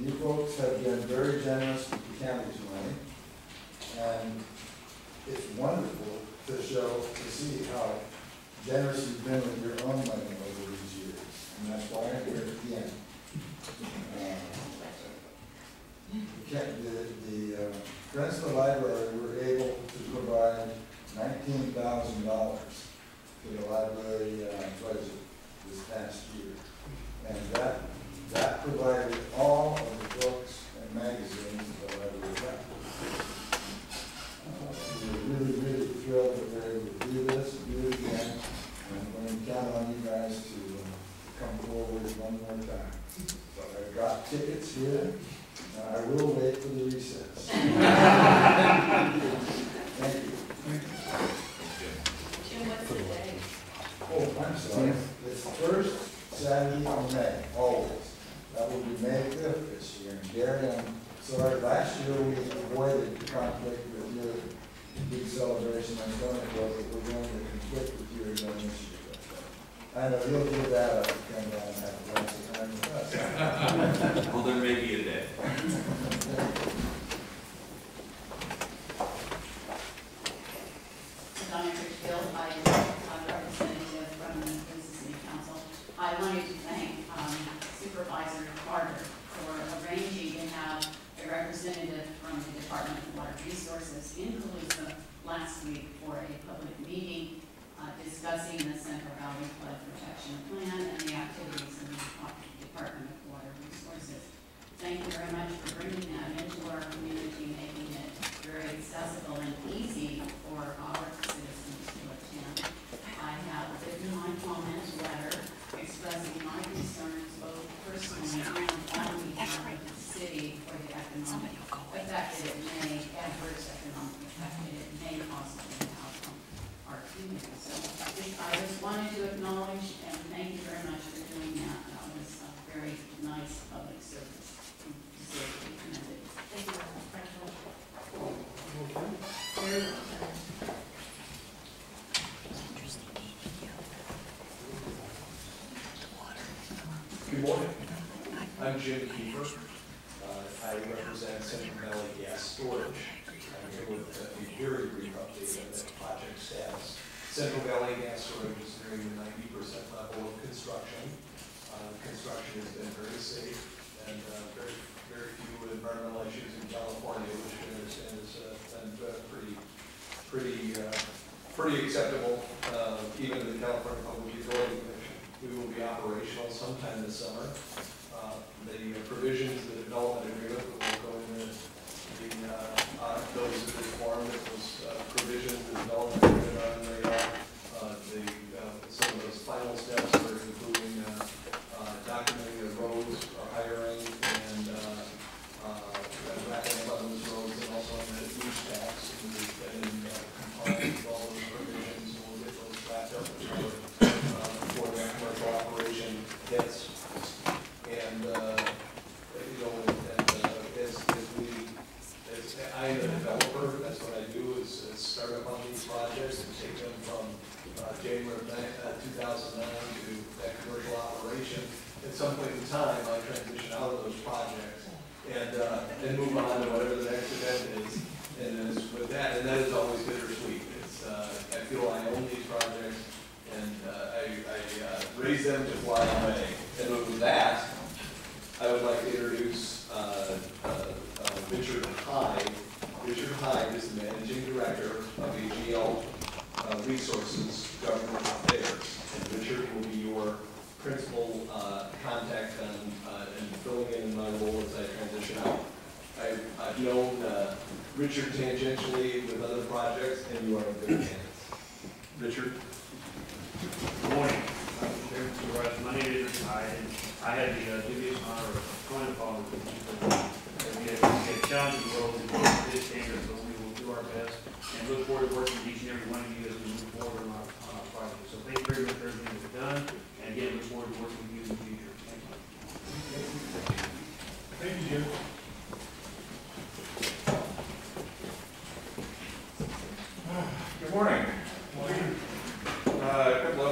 You folks have been very generous with the county's money, and it's wonderful to show, to see how generous you've been with your own money over these years, and that's why I'm here end. Uh, The, the, uh, the Library were able to provide nineteen thousand dollars to the library, uh, budget this past year. And that, that provided all of the books and magazines that I would have. Uh, We're really, really thrilled that we're able to do this, and do it again, and we're going to count on you guys to uh, come forward one more time. So I've got tickets here, and I will wait for the recess. Thank you. Jim, what's the day? Oh, I'm sorry, it's first Saturday in May, always. That will be May fifth this year, and Gary, I'm sorry, last year we avoided conflict with your big celebration on Stony Brook, but we're going to conflict with you again this year. I know you'll do that, I'll come down and have a glass of time with us. Well, there may be a day. Donna Richfield, I am a representative from the Kansas City Council. I wanted to thank um, Supervisor Carter for arranging to have a representative from the Department of Water Resources in Colusa last week for a public meeting uh, discussing the Central Valley Flood Protection Plan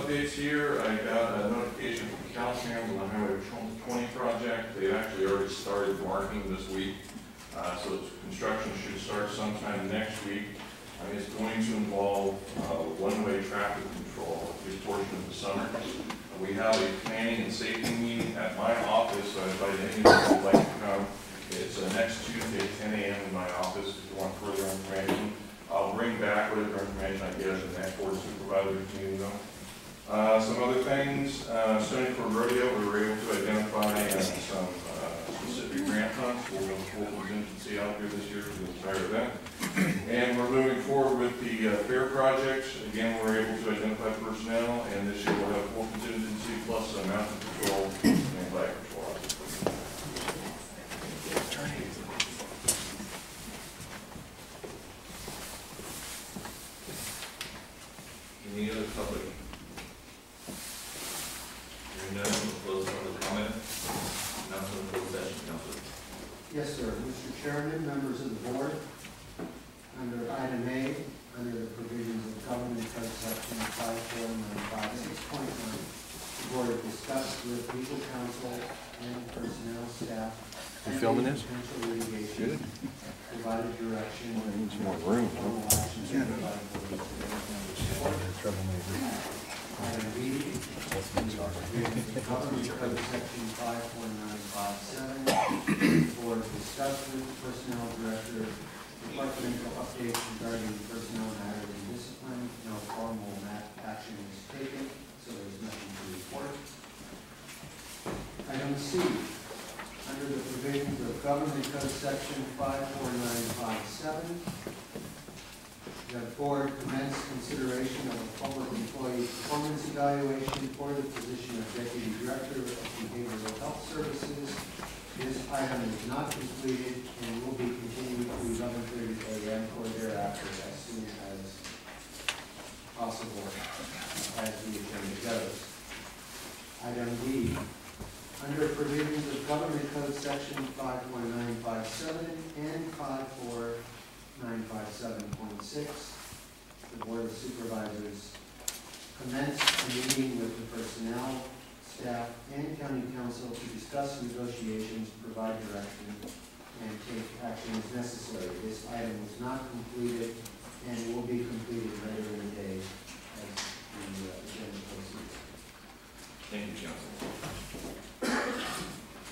updates here. I got a notification from Caltrans on the Highway 20 project. They've actually already started marking this week. Uh, so construction should start sometime next week. I it's going to involve, uh, one-way traffic control this portion of the summer. Uh, We have a planning and safety meeting at my office, so I invite anyone who would like to come. It's uh, next Tuesday, ten AM in my office, if you want further information. I'll bring back whatever information I get as the next board supervisor meeting though. Uh, some other things, uh, Brook Rodeo, we were able to identify uh, some, uh, specific grant funds for the full contingency out here this year for the entire event. And we're moving forward with the uh, fair projects. Again, we're able to identify personnel, and this year we'll have full contingency plus a mountain control and bike patrol. Any other public? Hearing none, we'll close public comment. Announcement of closed session, Counselor. Yes, sir. Mr. Chairman, members of the board, under item A, under the provisions of government code section five four nine five six point nine, the board discussed with legal counsel and personnel staff. You filming this? Potential litigation. Provided direction. need some more room, huh? Formal actions by the board. Item B, Government Code Section five four nine five seven, for discuss with the personnel director, departmental updates regarding personnel matters and discipline. No formal action is taken, so there's nothing to report. Item C, under the provisions of Government Code Section five four nine five seven, the board commence consideration of a public employee performance evaluation for the position of deputy director of behavioral health services. This item is not completed and will be continued to eleven thirty AM or thereafter as soon as possible, as the agenda goes. Item D, under provisions of Government Code Section five four nine five seven and five four nine five seven point six, the Board of Supervisors commenced a meeting with the personnel, staff, and county council to discuss negotiations, provide direction, and take action as necessary. This item was not completed and will be completed later in the day as the uh, agenda proceeds. Thank you, Counselor.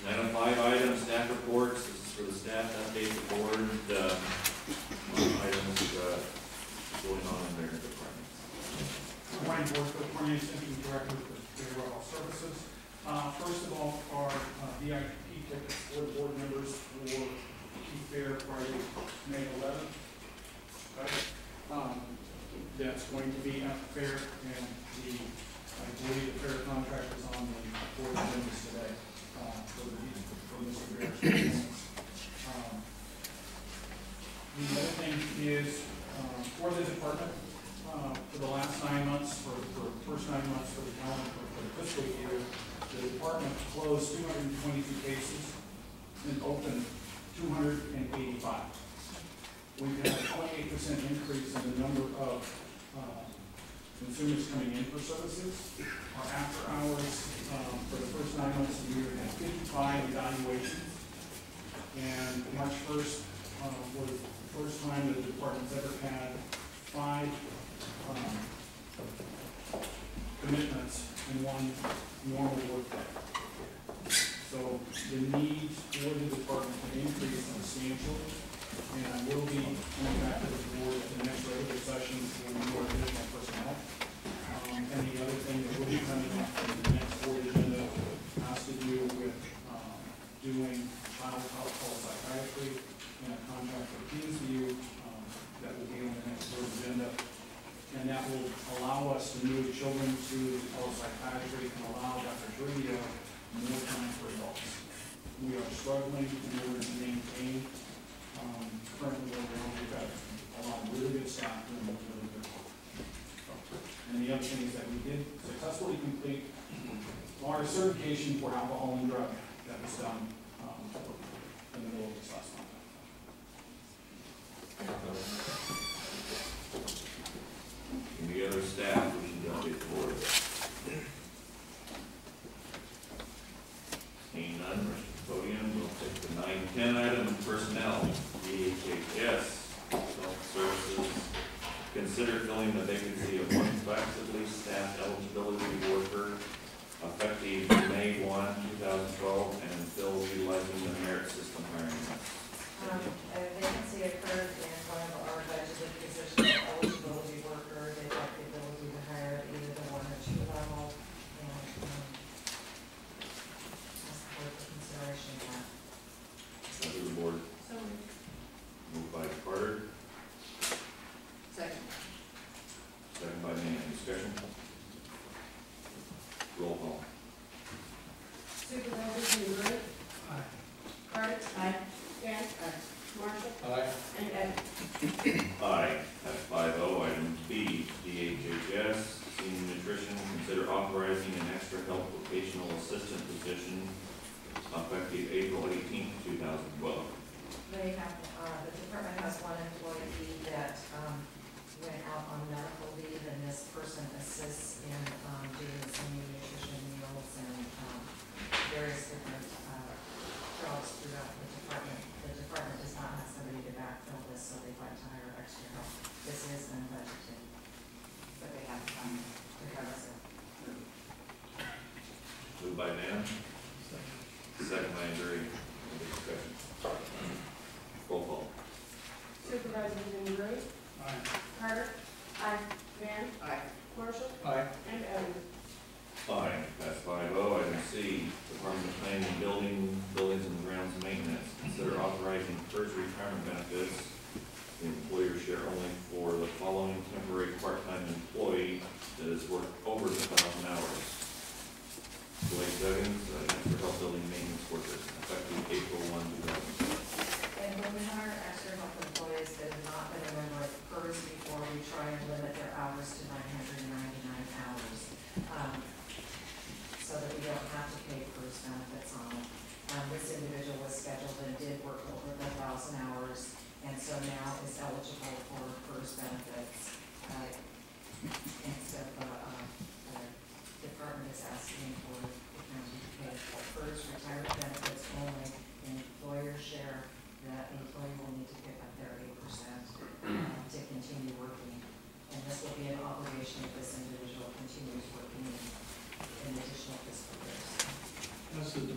Item five, items, staff reports, this is for the staff to update the board, uh, on items, uh, going on in their departments. Ryan Board, California Assistant Director Services. Uh, First of all, our uh, VIP tickets for the board members for Key Fair Friday, May eleventh. Um, That's going to be at the fair, and the, I believe consumers coming in for services. Our after hours um, for the first nine months of the year had 55 evaluations. And March 1st uh, um, was the first time that the department's ever had five um, commitments in one normal workday. So the need for the department have increased substantially and I will be coming back to the board in the next regular session for more additional personnel. Um, and the other thing that will be coming up in the next board agenda has to do with um, doing child alcohol psychiatry and a contract for Kingsview um, that will be on the next board agenda. And that will allow us to move children to adult psychiatry and allow Dr. Trivio more time for adults. We are struggling in order to maintain um, currently going we've got a lot of really good staff really good. And the other thing is that we did successfully complete our certification for alcohol and drug that was done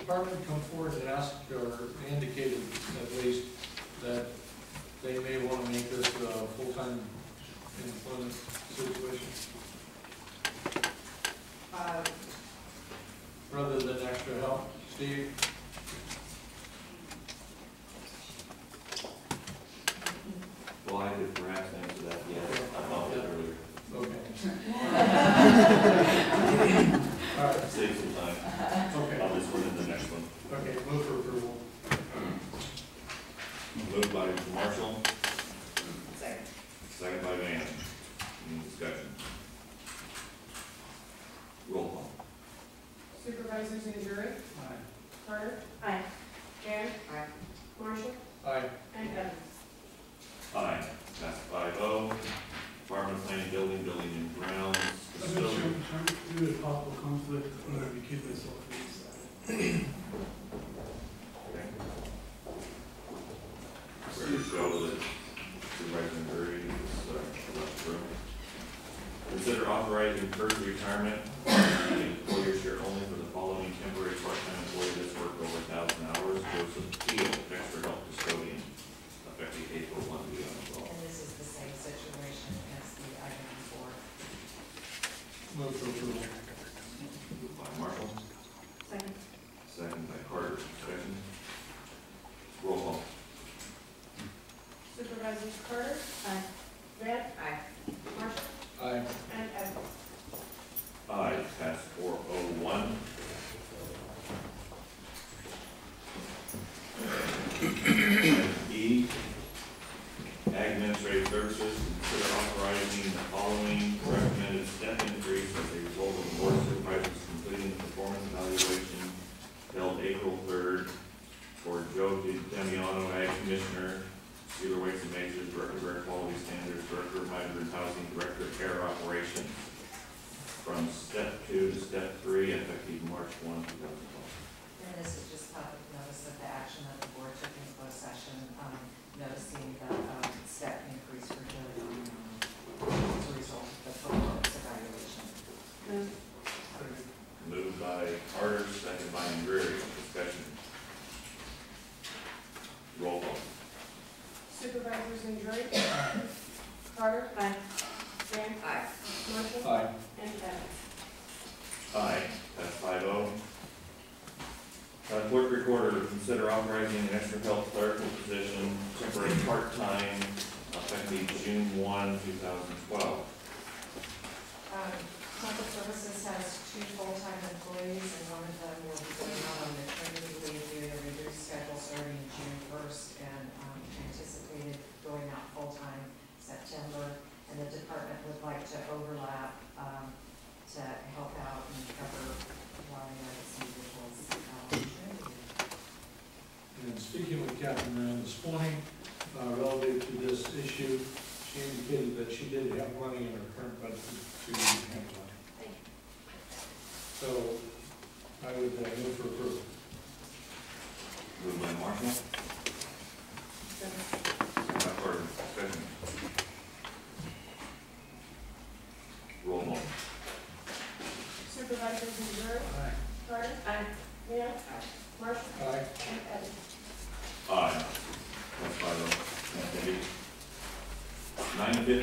department come forward and ask or indicated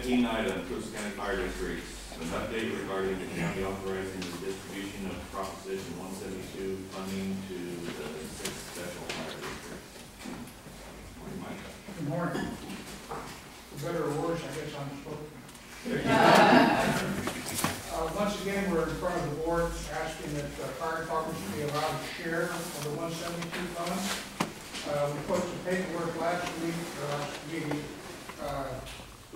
17 item, Cook County Fire District, an update regarding the county authorizing the distribution of Proposition 172 funding to the six special fire districts. Morning, Mike. Good morning. For better or worse, I guess I'm spoken. uh, once again, we're in front of the board asking that uh, fire departments be allowed to share of the 172 funds. Uh, we put some paperwork last week, uh, last meeting,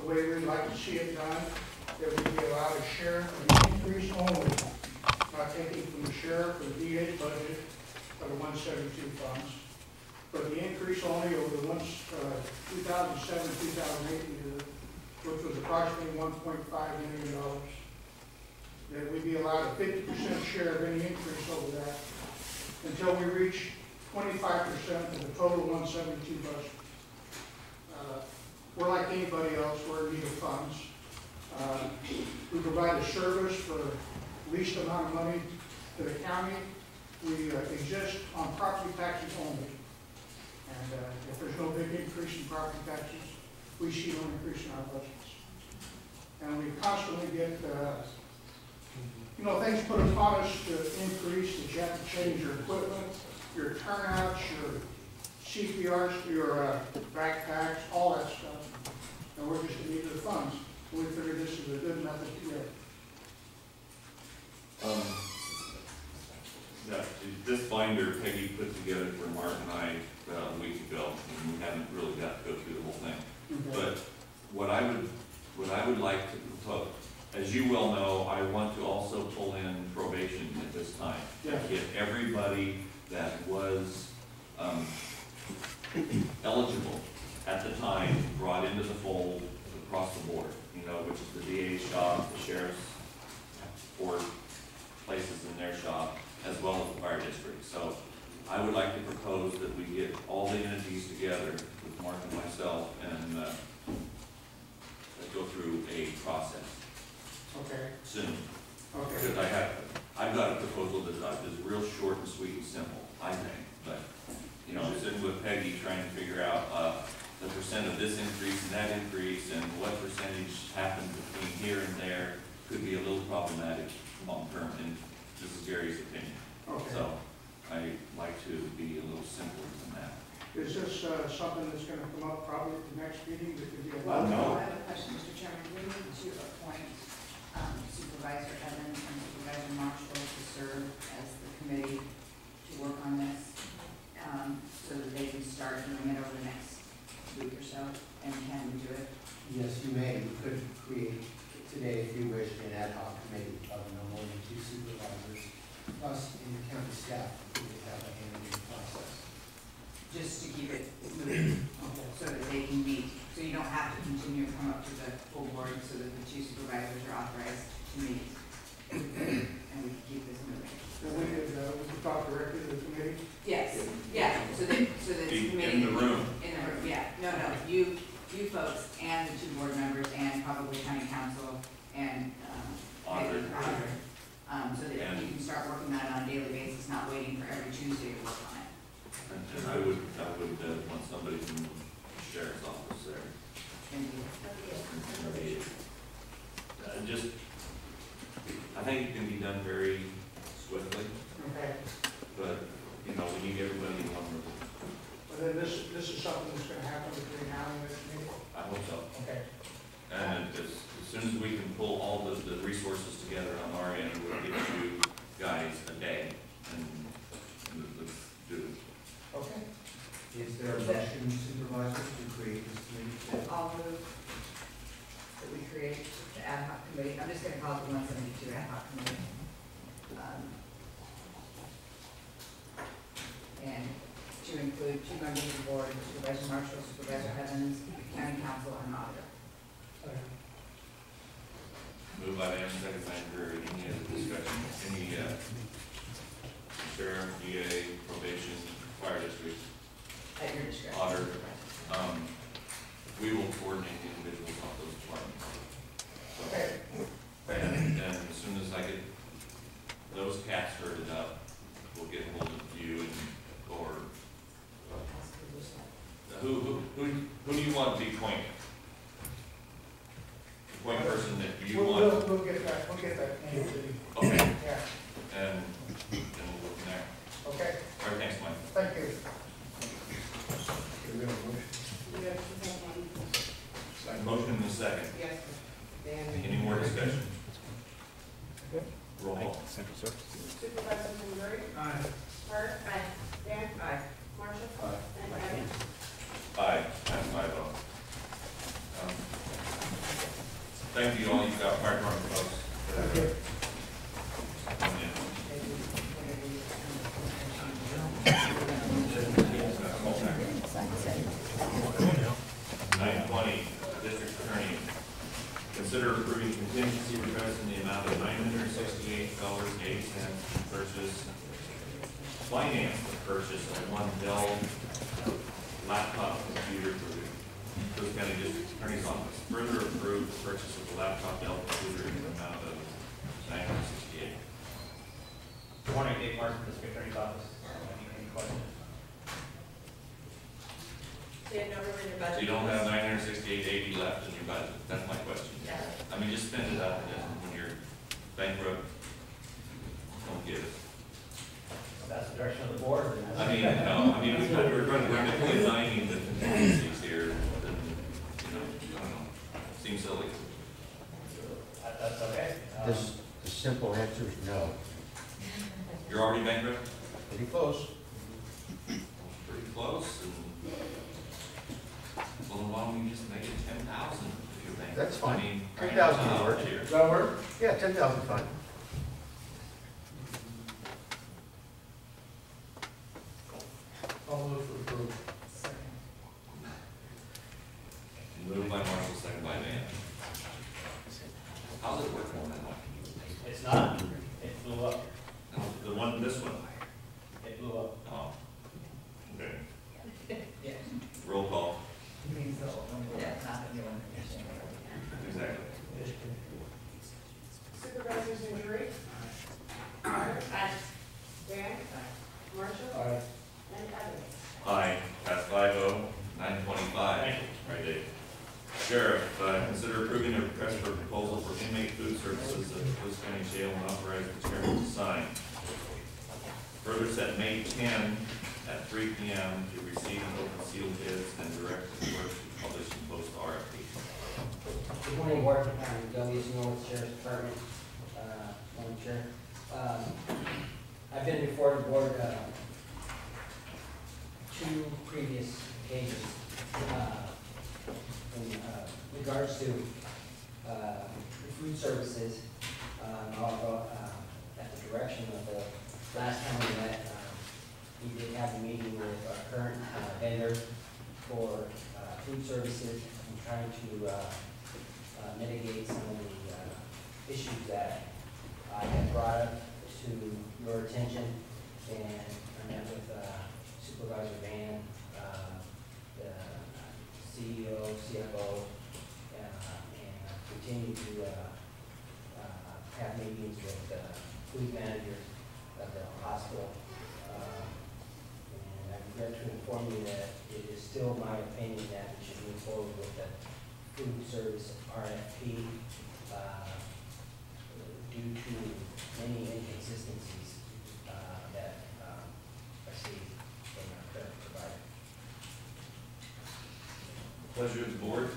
the way we'd like to see it done, that we be allowed share for the increase only, not taking from the sheriff or the DA's budget of the one seventy-two funds. But the increase only over the ones, uh, two thousand seven, two thousand eight year, which was approximately one point five million dollars. That we be allowed a fifty percent share of any increase over that until we reach twenty-five percent of the total one seventy-two budget. We're like anybody else, we're in need of funds. Uh, We provide a service for the least amount of money to the county. We uh, exist on property taxes only. And uh, if there's no big increase in property taxes, we see no increase in our budgets. And we constantly get, uh, you know, things put upon us to increase, that you have to change your equipment, your turnouts, your CPRs, your uh, backpacks, all that stuff. And we're just in need of the funds. We figured this is a good method to get. Um, that, this binder Peggy put together for Mark and I about a week ago, and we haven't really got to go through the whole thing. But what I would, what I would like to, to- as you well know, I want to also pull in probation at this time. Yeah. Get everybody that was, um, eligible at the time brought into the fold across the board, you know, which is the DA's job, the sheriff's, or places in their shop, as well as the fire district. So I would like to propose that we get all the entities together with Mark and myself and, uh, go through a process Okay, soon. okay. Because I have, I've got a proposal that is uh, real short and sweet and simple, I think, but, you know, sitting with Peggy trying to figure out, uh, the percent of this increase and that increase, and what percentage happened between here and there, could be a little problematic long-term, and this is Gary's opinion. Okay. So, I like to be a little simpler than that. Is this, uh, something that's gonna come up probably at the next meeting that could be a Well, no. I have a question, Mr. Chairman. We need to appoint um, Supervisor Evans and Supervisor Marshall to serve as the committee to work on this, um, so that they can start doing it over the next week or so, and can we do it? Yes, you may, you could create today, if you wish, an ad hoc committee of no more than two supervisors, plus in the county staff, who would have a hand in the process. Just to keep it moving, so that they can meet, so you don't have to continue to come up to the full board, so that the two supervisors are authorized to meet. And we can keep this moving. And we could, uh, we could talk directly to the committee? Yes, yeah, so that, so that the Be committee. in the room. In the room, yeah, no, no, you, you folks and the two board members and probably county council and, um, Auditor. Peggy, auditor, Um, so that And- you can start working on it on a daily basis, not waiting for every Tuesday to work on it. And and I would, I would uh, want somebody from the sheriff's office there. And you- Uh, just, I think it can be done very swiftly, Okay. but, you know, we need everybody in one room. But then this, this is something that's gonna happen between now and this meeting? I hope so. Okay. And as, as soon as we can pull all the, the resources together on our end, we'll get you guys a day and, and let's do it. Okay. Is there a motion supervisor to create this committee? I'll move that we create the ad hoc committee, I'm just gonna call it the one seventy-two ad hoc committee. Um, And to include two members of the board, Supervisor Marshall, Supervisor Evans, County Council, and Auditor. Move by Vann, second by Drury, any other discussion, any, uh, sheriff, DA, probation, fire district, At your discretion. Auditor. um, we will coordinate the individuals off those departments. So, Okay. And then as soon as I get those cats herded up, we'll get hold of you and, or, who, who, who, who do you want to be appointed? The Point person that you We'll, want, we'll, we'll get that, we'll get that name to you. okay, Yeah, and then we'll go from there. okay, All right, thanks, Mike. thank you. Okay, we have a motion. Motion in a second. Yes, Dan. Any more discussion? Roll call. Supervisor Blueberry? Aye. Carter? Aye. Dan? Aye. Marshall? Aye. And Evans? Aye, that's my vote. Um, Thank you all, you've got fire department folks. Thank you. Come in. Nine twenty, district attorney, consider approving contingency request in the amount of nine hundred sixty-eight dollars and eighty cents to purchase, finance the purchase of one Dell laptop computer for the Cook County District Attorney's Office. Further approve the purchase of the laptop Dell computer in the amount of nine hundred sixty-eight. Good morning, Dave Martin, District Attorney's Office. Any any questions? Do you have no room in your So you don't have nine hundred sixty-eight eighty left in your budget? That's my question. Yeah. I mean, just spend it up, and then when you're bankrupt, don't give it. That's the direction of the board, then that's. I mean, no, I mean, we're, we're going, we're declining the contingencies here, and, you know, I don't know, seems silly. That- That's okay. Um, This, the simple answer is no. You're already bankrupt? Pretty close. Pretty close, and, well, why don't we just make it ten thousand if you're bankrupt? That's fine. I mean, 10,000 will work. here. Does that work? Yeah, ten thousand fine. I'll move for approval. Moved by Marshall, second by Vann. How's it work on that one? It's not, it flew up County Jail and authorize the chairman to sign. Further set May ten at three P M to receive and open sealed bids and direct the clerk to publish and post RFP. Good morning, Board. I'm Doug Easton with Sheriff's Department, uh, Madam Chair. Um, I've been before the board, uh, two previous occasions, uh, in, uh, regards to, uh, the food services, um, uh, at the direction of the, last time we met, um, we did have a meeting with our current uh, vendor for, uh, food services, and trying to, uh, uh, mitigate some of the uh, issues that I have brought up to your attention. And I met with uh, Supervisor Vann, uh, the CEO, CFO, uh, and continue to uh, uh, have meetings with uh, food managers of the hospital. And I regret to inform you that it is still my opinion that we should move forward with the food service RFP due to many inconsistencies uh, that um, I see in our current provider. Pleasure of the board.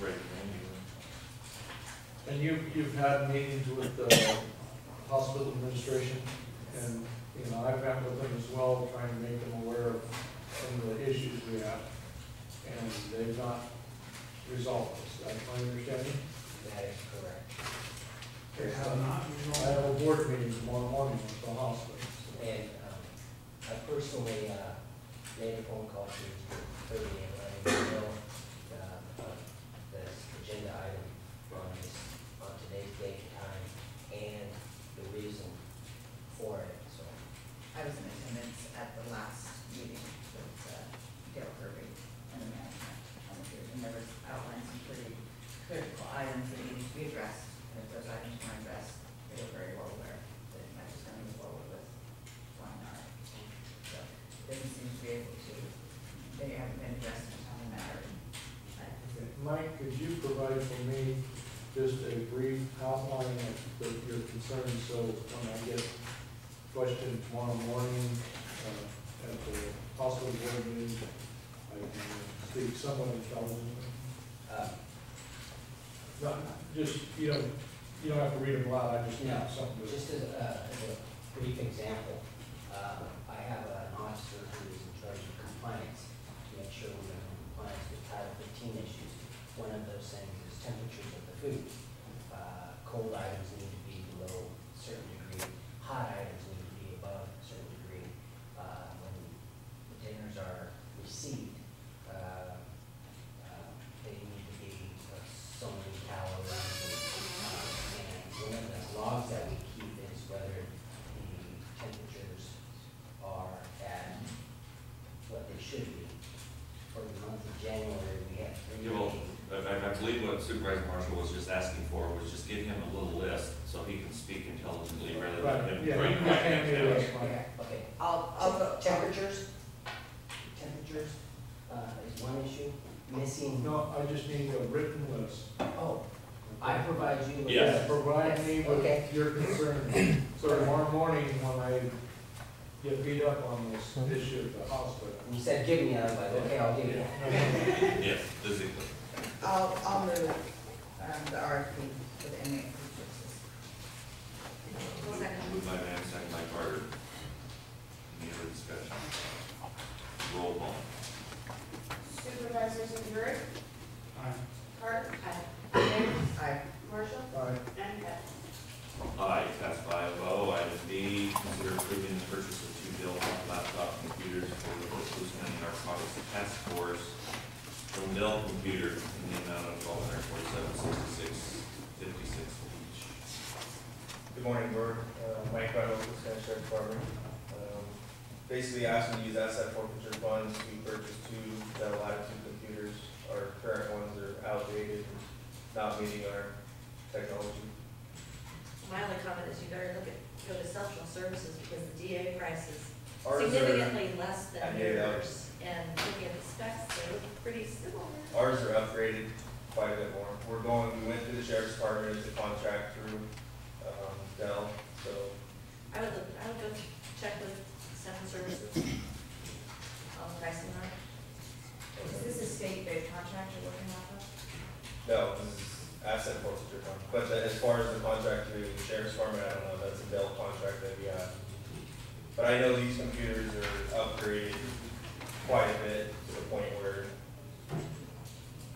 Right, Randy. And you, you've had meetings with the hospital administration, and, you know, I've met with them as well, trying to make them aware of some of the issues we have. And they've not resolved this, that's my understanding. That is correct. They have I have a board meeting tomorrow morning at the hospital. And um, I personally uh, made a phone call to Mr. Kirby and letting him know uh, of this agenda item on this, on today's date and time, and the reason for it, so. I was in attendance at the last meeting with uh, Dale Kirby and the management. on the group, And there was outlined some pretty critical items that needed to be addressed. And if those items weren't addressed, they were very well aware that it might just gonna move forward with one hour. So it doesn't seem to be able to, they haven't been addressed in a timely manner. I- Mike, could you provide for me just a brief outline of the- your concerns, so when I get questioned tomorrow morning uh, at the hospital board meeting, I can speak somewhat intelligently? uh, Not, just, you know, you don't have to read them aloud, I just need Yeah, something to. just as a, as a brief example, uh, I have an officer who is in charge of compliance, to make sure we're in compliance with Title fifteen issues. One of those things is temperatures of the food. Uh, cold items asking for was just give him a little list so he can speak intelligently rather Right, than him yeah, trying you to write can't it do down. this, Mike. Okay, okay. I'll, I'll go. Temperatures, temperatures, uh, is one issue, missing. No, I just need a written list. Oh, I provide you with. Yes. Provide me with your concern, so tomorrow morning when I get beat up on this issue at the hospital. You said give me, I was like, okay, I'll give you. Yes, physically. I'll, I'll move, um, the RFP for the inmate food services. Second. Moved by Vann, second by Carter. Any other discussion? Roll call. Supervisors Andrew, Aye. Carter. Aye. Aye. Marshall. Aye. And Peck. Aye, pass five oh. Item B, consider approving the purchase of two Dell laptop computers for the Fort County Narcotics Task Force from Dell Computer in the amount of twelve hundred forty-seven sixty-six fifty-six each. Good morning, Board. Uh, Mike Reynolds, Wisconsin Sheriff Department. Um, Basically asking to use asset forfeiture funds to purchase two Dell Latitude computers. Our current ones are outdated, and not meeting our technology. My only comment is you better look at, go to social services because the DA price is Ours are, significantly less than Yeah, that yours. And looking at the specs, they look pretty similar. ours are upgraded quite a bit more. We're going, we went through the sheriff's department, it's a contract through, um, Dell, so, I would, look- I would go check with Central Services on the pricing on it. Is this a state-based contract you're working off of? no, this is asset forfeiture fund. But the- as far as the contract through the sheriff's department, I don't know, that's a Dell contract that we have. But I know these computers are upgraded quite a bit to the point where,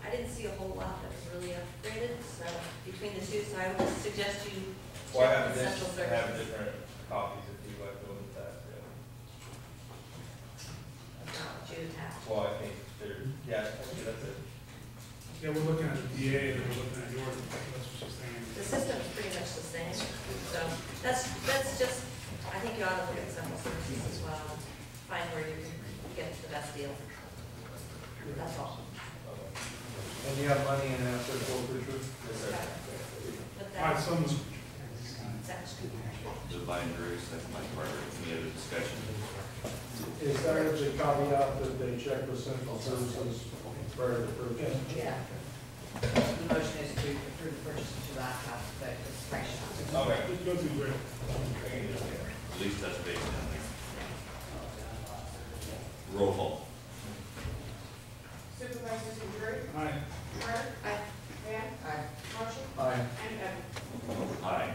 I didn't see a whole lot that was really upgraded, so between the two, so I would suggest you well, I have this, I have different copies if you'd like to look at that. yeah. Not what you have. Well, I think they're, yeah, I think that's it. Yeah, we're looking at the DA, and we're looking at yours, that's what she's saying. The system's pretty much the same, so that's, that's just, I think you ought to look at Central Services as well, find where you can get the best deal. That's all. And you have money in asset forfeiture? Yes, sir. But All right, that's, so moved. that's Moved by Drew, second by Carter. Any other discussion? Is there a caveat that they check with central services prior to purchase? Yeah. The motion is to approve the purchase of two laptops, but it's fresh. Okay. Let's go through Rick. I can do that. At least touch base down there. Roll call. Supervisors McCreary? Aye. Carter? Aye. Vann? Aye. And Evans? Aye.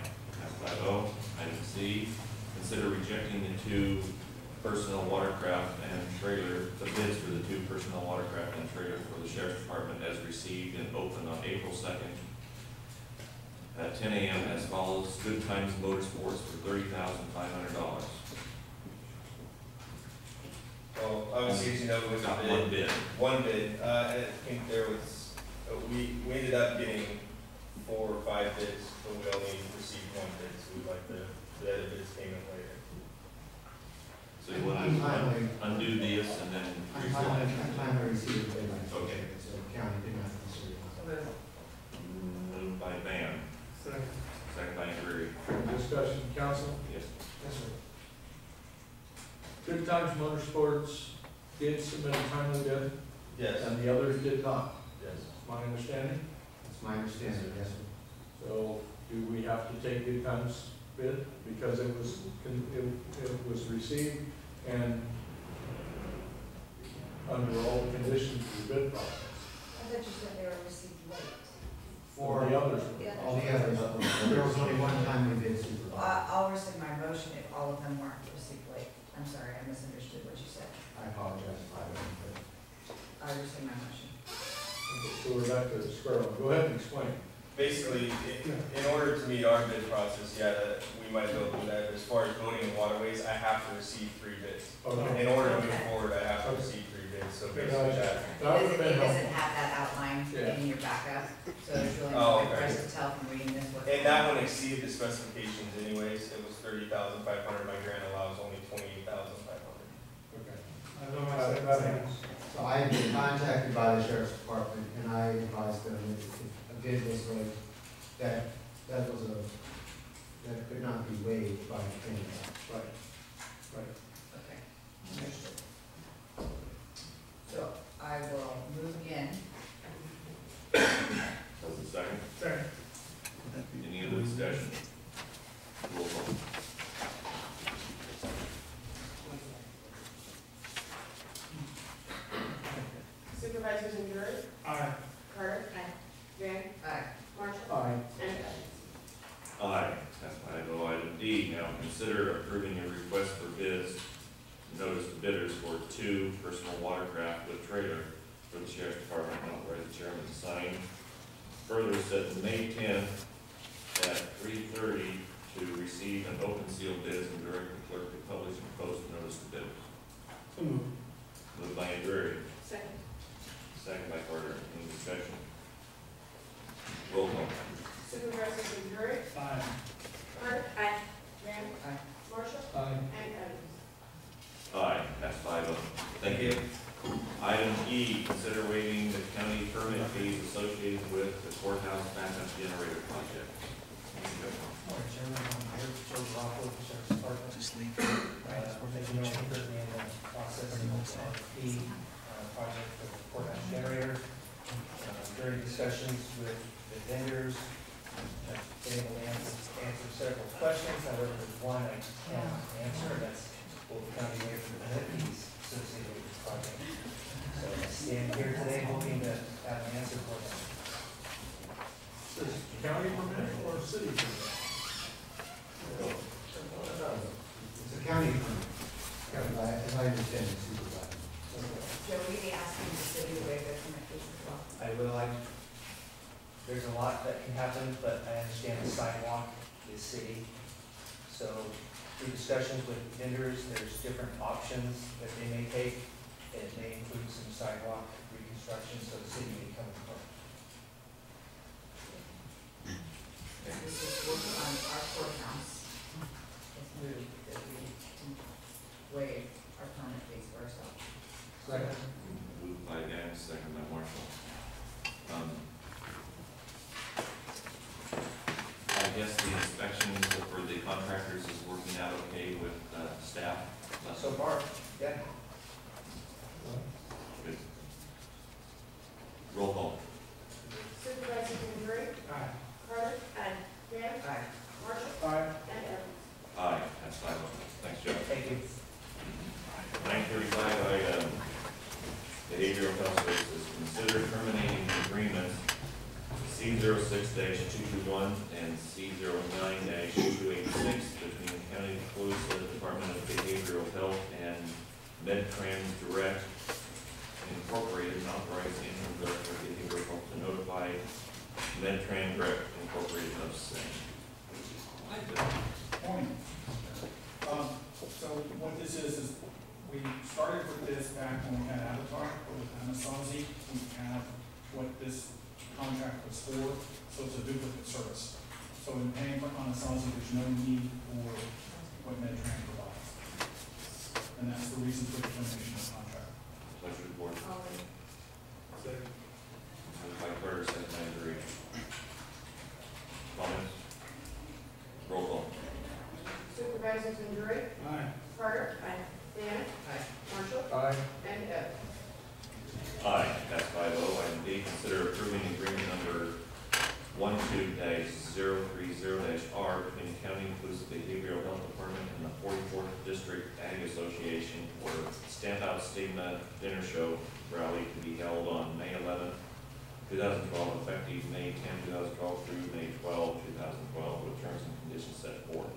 Pass oh. Item C, consider rejecting the two personal watercraft and trailer, bids for the two personal watercraft and trailer for the Sheriff's Department as received and opened on April 2nd at 10 a.m. as follows. Good Times Motorsports for $30,500. Well, obviously, as you know, with the Got bid. one bid. One bid, uh, I think there was, uh, we, we ended up getting four or five bids, but we only received one bid, so we'd like the, the other bids came in later. So you want I'm finally- to undo this and then I'm refill it? I'm finally receiving the payment. Okay. So county did not consider it. Moved. Moved by Vann, Second. second by Drury. Discussion, council? Yes. Yes, sir. Good Times Motorsports did submit a timely bid, Yes, and the others did not, yes. is my understanding. That's my understanding, yes, sir. So do we have to take Good Times bid because it was, it, it was received and under all the conditions of the bid process? I thought you said they were received late. For the others. All the others, there was only one time we did supervise. I- I'll rescind my motion if all of them weren't received late. I'm sorry, I misunderstood what you said. I apologize if I wasn't clear. I rescind my motion. So we're back to square one. Go ahead and explain. Basically, in, in order to meet our bid process, yeah, that, we might go through that, as far as voting and waterways, I have to receive three bids. Okay. In order to move forward, I have to Okay. receive three bids, so basically that. That would have It been doesn't have that outline Yeah. in your backup, so there's really Oh, no way for okay. us to tell from reading this what. And that one exceeded the specifications anyways, it was thirty thousand five hundred, my grant allows only twenty-eight thousand five hundred. Okay. I know my That- second that thing. helps. So I had been contacted by the sheriff's department, and I advised them that if a bid was late, that, that was a, that could not be waived by any. Right, right. Okay, understood. So I will move again. Second. Second. Any other discussion? Roll call. Supervisors Andrew, Aye. Carter, Aye. Vann, Aye. Marshall, Aye. and Evans. Aye. That's five oh. Item D, now consider approving a request for bids, notice the bidders for two personal watercraft with trailer for the sheriff's department, and authorize the chairman to sign. Further, set May tenth at three thirty to receive an open seal bids and direct the clerk to publish and post notice of bidders. So moved. Moved by Andrew, Second. second by Carter. Any discussion? Roll call. Supervisors Andrew, Aye. Carter, Aye. Vann, Aye. Marshall, Aye. and Evans. Aye, that's five oh. Thank you. Item E, consider waiving the county permit fees associated with the courthouse backup generator project. Morning, Chairman, I'm here, Joe Rocco, Sheriff's Department. Just leave. As you we're currently in the process of the fee project for the courthouse generator. Uh, During discussions with the vendors. I've been able to answer, answer several questions, however, there's one I can't answer, and that's will the county waive the penalties associated with this project. So I stand here today hoping to have an answer for them. Is it county permit or city permit? It's a county permit, as I, as I understand it, supervisor. Joe, will you be asking the city to waive their permit fees as well? I will, I, there's a lot that can happen, but I understand the sidewalk is city. So through discussions with vendors, there's different options that they may take. It may include some sidewalk reconstruction, so the city may come in front. This is work on our courthouse. It's moved that we waive our permit fees for ourselves. Second. Moved by Gams, second by Marshall. that okay with uh, staff? So far, yeah. Good. Roll call. Supervisor Dembray? Aye. Carter? Aye. Graham. Aye. Marshall? Aye. And Evans? Aye, that's five oh. Thanks, Jeff. Thank you. Mm-hmm. Nine thirty-five, I, um, behavioral health is consider terminating the agreement C06-221 and C09-286 County includes the Department of Behavioral Health and MedTrans Direct Incorporated and authorized the interim director of behavioral health to notify MedTrans Direct Incorporated of same. Morning. Um, so what this is is we started with this back when we had Avatar with Anasazi. We have what this contract was for, so it's a duplicate service. So in paying for Anasazi, there's no need for what Medtrans provides. And that's the reason for the termination of the contract. Pleasure report. All in. Second. Moved by Carter, second by Drury. Comments? Roll call. Supervisors Andrew? Aye. Carter? Aye. Vann? Aye. Marshall? Aye. And Evans? Aye, that's five oh. Item D, consider approving agreement number one two dash zero three zero dash R between the County Inclusive Behavioral Health Department and the Forty-fourth District Ag Association for Stamp Out Stigma Dinner Show Rally to be held on May eleventh, two thousand twelve, effective May 10, 2012 through May 12, 2012, with terms and conditions set forth.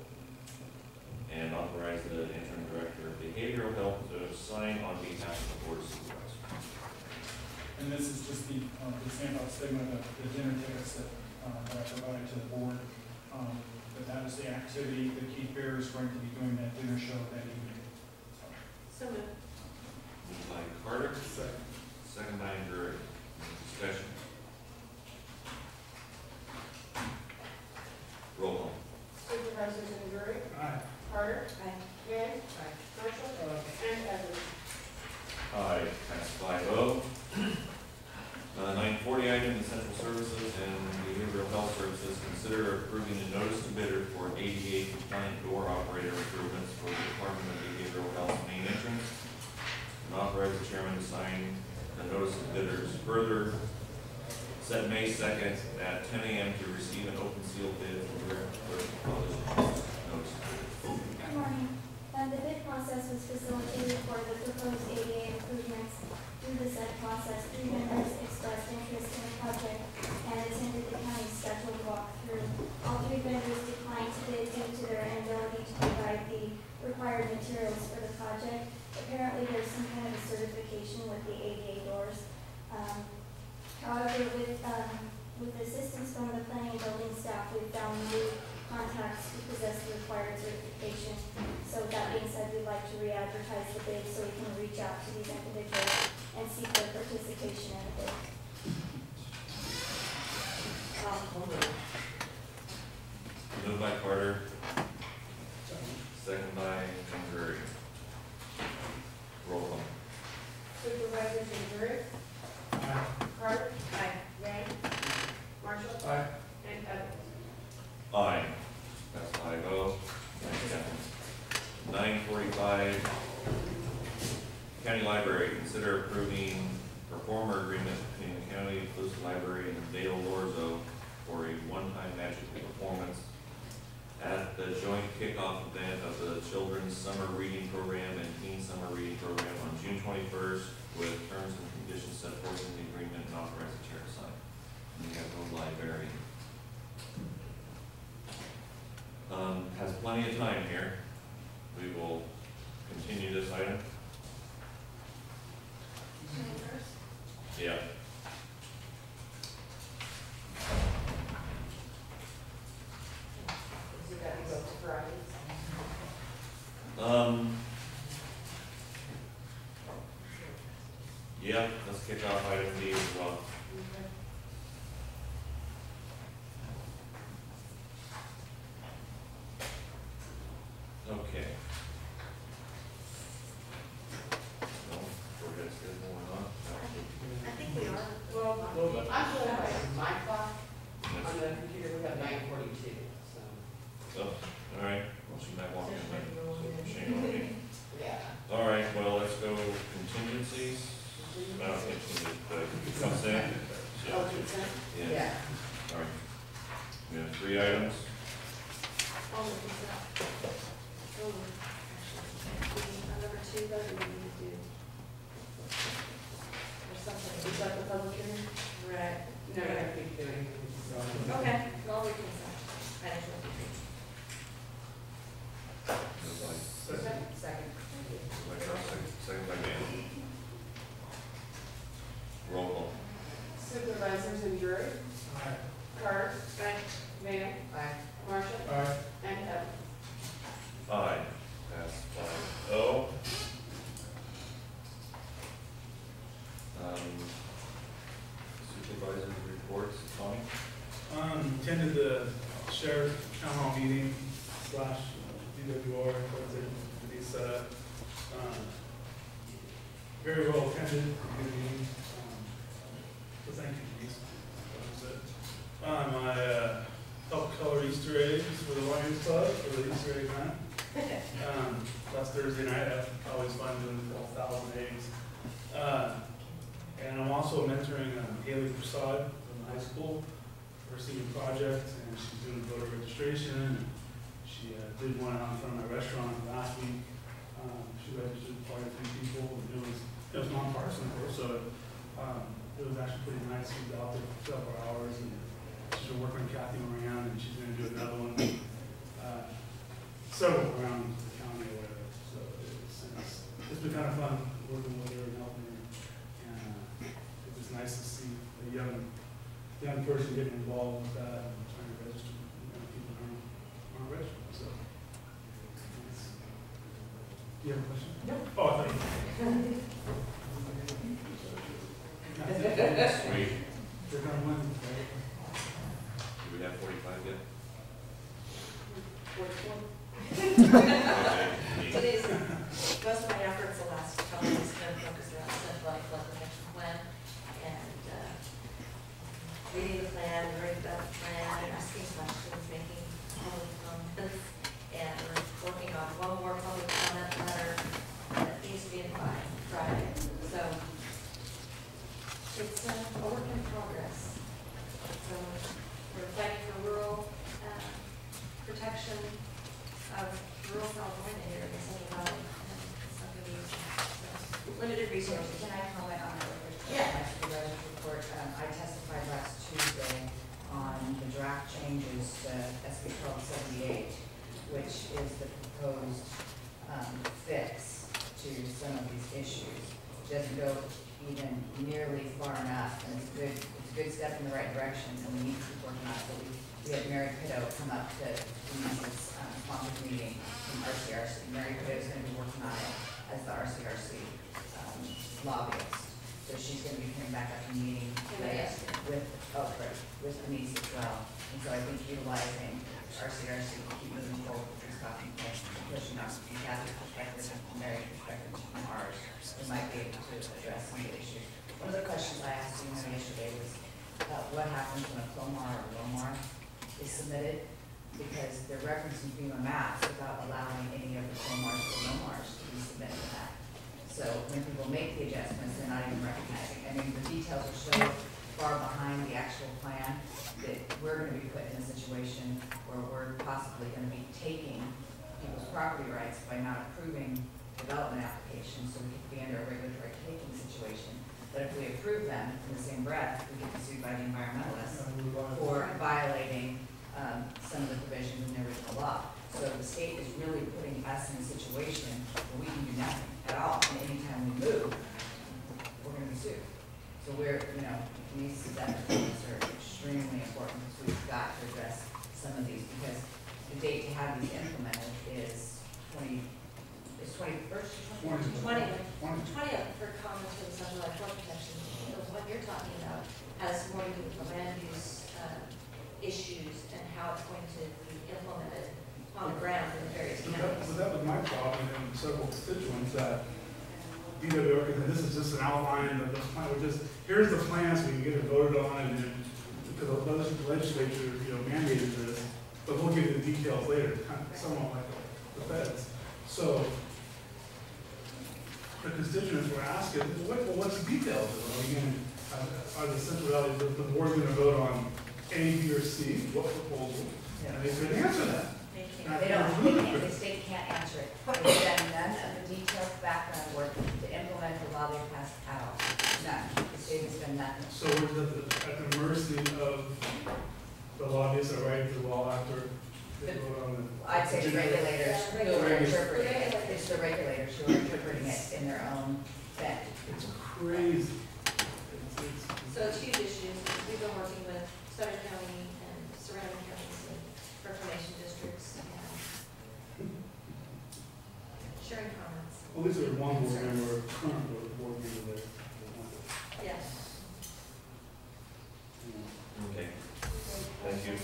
And authorize the interim director of behavioral health to sign on behalf of the board of supervisors. And this is just the, uh, the standout stigma, the, the dinner tickets that, that I provided to the board. Um, but that is the activity that Keith Bear is going to be doing that dinner show that evening. So, So moved. Moved by Carter. Second. Second by Drury. Discussion. Roll call. Supervisors Andrew? Aye. Carter? Aye. Vann? Aye. Marshall? And Evans? Aye, that's five oh. Uh, nine forty item, essential services and behavioral health services, consider approving a notice to bidder for ADA compliant door operator improvements for the Department of Behavioral Health main entrance. And authorize the chairman to sign the notice of bidders further set May second at ten AM to receive an open seal bid from Clerk College. Notice. Good morning. Uh, the bid process was facilitated for the proposed ADA improvements. Through the said process, three members expressed interest in the project and attended the county's scheduled walkthrough. All three vendors declined to bid due to their inability to provide the required materials for the project. Apparently, there's some kind of a certification with the ADA doors. Um, However, with, um, with assistance from the planning and building staff, we've found new contacts who possess the required certification. So with that being said, we'd like to re-advertise the bid so we can reach out to these individuals and seek their participation in the bid. Moved by Carter. Second by Drury. Roll call. Supervisors Andrew? Aye. Carter? Aye. Vann? Marshall? Aye. And Evans? Aye. That's five oh. Thanks, Captain. Nine forty-five. County Library, consider approving performer agreement between the County Inclusive Library in Dale Lorzo for a one-time magical performance at the joint kickoff event of the Children's Summer Reading Program and Teen Summer Reading Program on June twenty-first with terms and conditions set forth in the agreement and authorize the chair to sign. And we have the librarian. Um, has plenty of time here. We will continue this item. Yeah. Do we have forty-five yet? These, most of my efforts the last couple of weeks have been focused around central flood protection plan and, uh, reading the plan, learning about the plan, asking questions, making public comments. And we're working on one more public comment letter that needs to be in by Friday. So it's a a work in progress. So we're fighting for rural, uh, protection of rural California here in the Central Valley. and it's not gonna be easy. So, Limited resources. Can I comment on that? real quick? Yeah. My supervisor's report, um, I testified last Tuesday on the draft to SB twelve seventy-eight, which is the proposed, um, fix to some of these issues. It Doesn't go even nearly far enough, and it's a good, it's a good step in the right direction, and we need to keep working on it. But we, we had Mary Pitto come up to, Denise's, um, sponsored meeting from RCRC. Mary Pitto is gonna be working on it as the RCRC, um, lobbyist. So she's gonna be coming back up and meeting with, oh, correct, with Denise as well. And so I think utilizing RCRC to keep moving forward with talking point, pushing out from Kathy's perspective and Mary's perspective from ours, we might be able to address some of the issues. One of the questions I asked you yesterday was, uh, what happens when a CLOMR or LOMR is submitted? Because they're referencing FEMA maps without allowing any of the CLOMRs or LOMRs to be submitted to that. So when people make the adjustments, they're not even recognizing, I mean, the details are so far behind the actual plan, that we're gonna be put in a situation where we're possibly gonna be taking people's property rights by not approving development applications, so we could be under a regulatory taking situation. But if we approve them in the same breath, we get sued by the environmentalists for violating, um, some of the provisions in the original law. So the state is really putting us in a situation where we can do nothing at all, and anytime we move, we're gonna be sued. So we're, you know, these applications are extremely important, because we've got to address some of these, because the date to have these implemented is twenty, is twenty-first, Twenty. Twenty, Twenty. twenty of for comments for the central life flood protection, the one you're talking about has more to do with the land use, uh, issues and how it's going to be implemented on the ground in the various So that, so counties. that was my problem and several constituents that This is just an outline of the plan, we're just, here's the plan so we can get it voted on and then, because the legis- legislature, you know, mandated this, but we'll give you the details later, kind of somewhat like the feds. So the constituents were asking, what, well, what's the details it? Are the central valley, the, board gonna vote on A, B, or C, what proposal? And they couldn't answer that. They And I They think don't, they can't, the state can't answer it. They've done none of the detailed background work to implement the law they passed at all. None. The state has done nothing. So we're at the, at the mercy of the lobbyists that write the law after they vote on the. I'd say the regulators who are interpreting it. It's the regulators who are interpreting it in their own bent. It's crazy. It's, it's, So it's huge issues, we've been working with Sutter County and surrounding counties and reclamation districts and sharing comments. at least there's one board member, current board, board member there. Yes. Okay, thank you.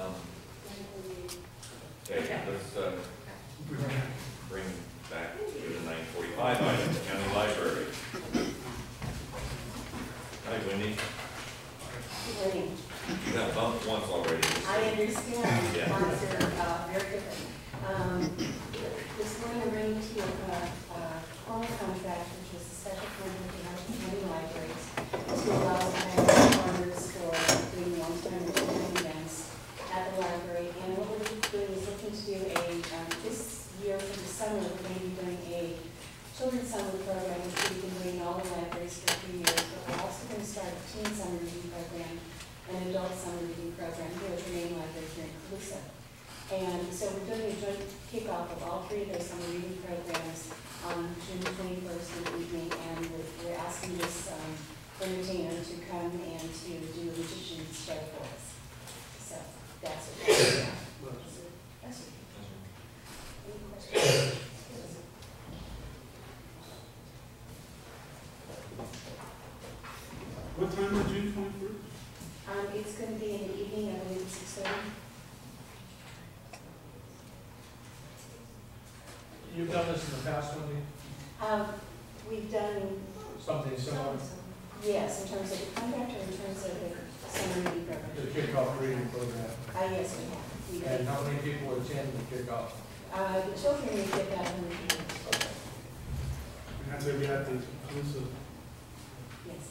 Um, Okay, let's, uh, bring back to the nine forty-five item, the county library. Hi, Wendy. You got bumped once already. I understand, Yeah. lots are, uh, very different. Um, this morning I'm bringing to you a, a formal contract, which was a special contract with the National County Libraries to allow library partners for doing one-time return events at the library. And what we're doing is looking to do a, um, this year for the summer, we're going to be doing a children's summer program, which we've been doing in all the libraries for three years. But we're also going to start a teen summer reading program an adult summer reading program here at the main library here in Colusa. And so we're doing a joint kickoff of all three of those summer reading programs on June twenty-first in the evening, and we're, we're asking this, um, entertainer to come and to do a magician's show for us. So, that's what. That's it. Any questions? What time is June twenty-first? Um, it's gonna be in the evening, I believe, six thirty. You've done this in the past, Wendy? Um, we've done Something similar? Yes, in terms of the contract or in terms of the summer reading program? The kickoff reading program. Uh, yes, we have. We And did. how many people attend the kickoff? Uh, the children we get that one reading. And that's gonna be at the inclusive. Yes.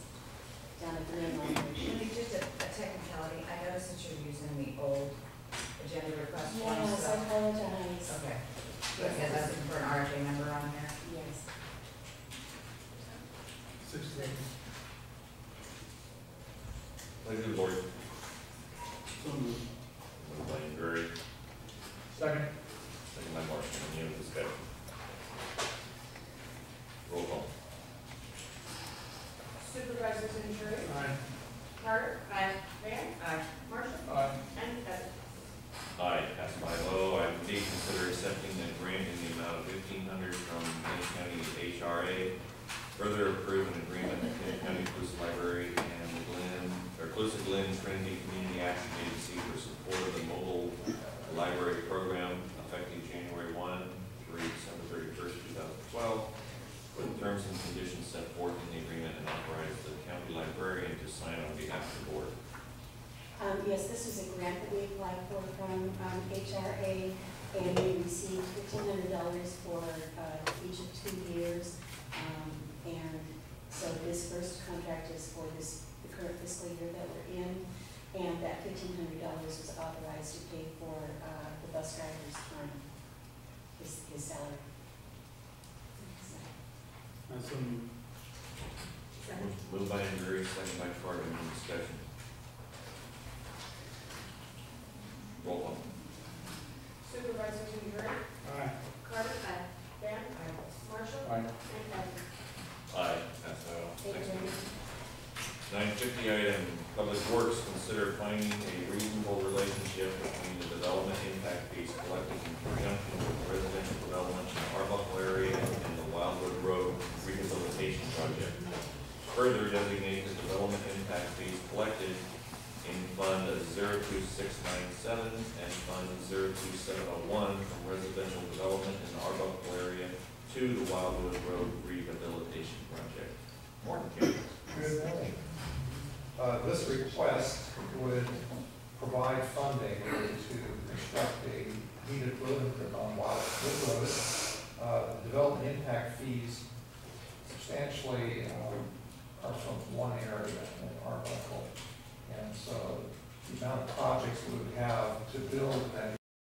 Down at the main library. Just a, a technicality, I noticed that you're using the old agenda request form Yes, I apologize. Okay. Because that's for an RFA number on here. Yes. Six thirty. Pleasure of the board. So moved. Moved by Gary, Second. second by Marshall, any other discussion? Roll call. Supervisor Censori, Aye. Carter, Aye. Vann, Aye. Marshall, Aye. and Bevan. Aye, passed by low. Item D, consider accepting the grant in the amount of fifteen hundred from Kent County HRA. Further approve an agreement with Kent County Inclusive Library and the Glenn, or Inclusive Glenn Trinity Community Action Agency for support of the mobile library program effective January one through December thirty-first, two thousand twelve. With terms and conditions set forth in the agreement and authorize the county librarian to sign on behalf of the board. Um, yes, this is a grant that we applied for from, um, HRA, and we received fifteen hundred dollars for, uh, each of two years. Um, and So this first contract is for this, the current fiscal year that we're in, and that fifteen hundred dollars was authorized to pay for, uh, the bus driver's time, his, his salary. So, That's some, Second. Moved by Andrew, second by Carter, any discussion? Roll call. Supervisor Andrew, aye. Carter, Vann, Marshall, Aye. and Becky. Aye, that's all. Thank you. Nine fifty item, Public Works, consider finding a reasonable relationship between the development impact fees collected in conjunction with residential development in the Arbuckle area and the Wildwood Road rehabilitation project. Further designate the development impact fees collected in Fund 02697 and Fund 02701 from residential development in the Arbuckle area to the Wildwood Road rehabilitation project. Morning. Good morning. Uh, This request would provide funding to construct a heated road on Wildwood Road. Uh, Development impact fees substantially um, are from one area in Arbuckle. And so the amount of projects we would have to build that